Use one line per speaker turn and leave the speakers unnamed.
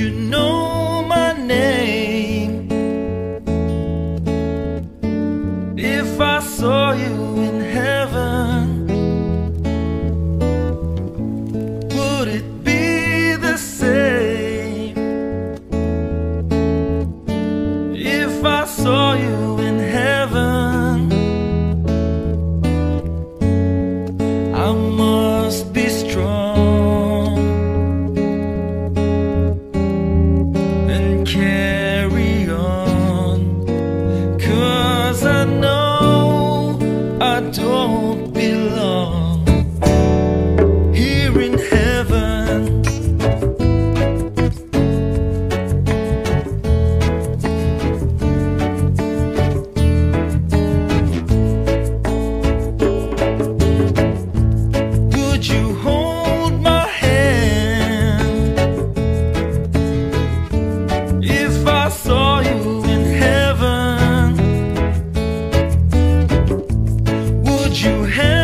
you know my name? If I saw you in heaven, would it be the same? If I saw you don't belong. you have